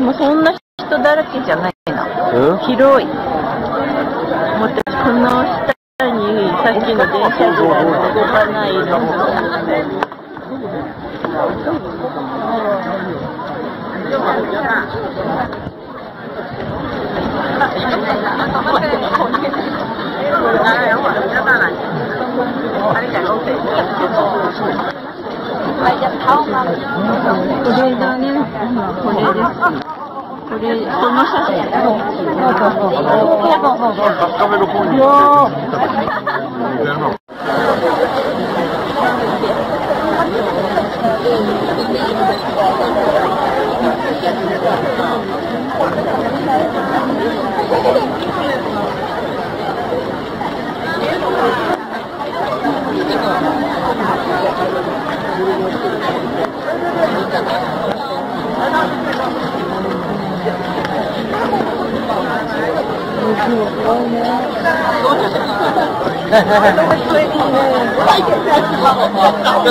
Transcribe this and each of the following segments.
もそんな人だらけじゃないな。うん広い。もう私この下にさっきの電車ぐらいまで動かないの。れだね。これです。これ、その写真。对，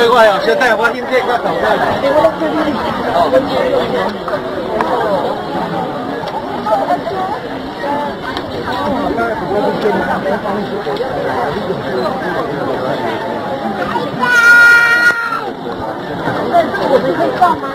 我，我个。我们可以放吗？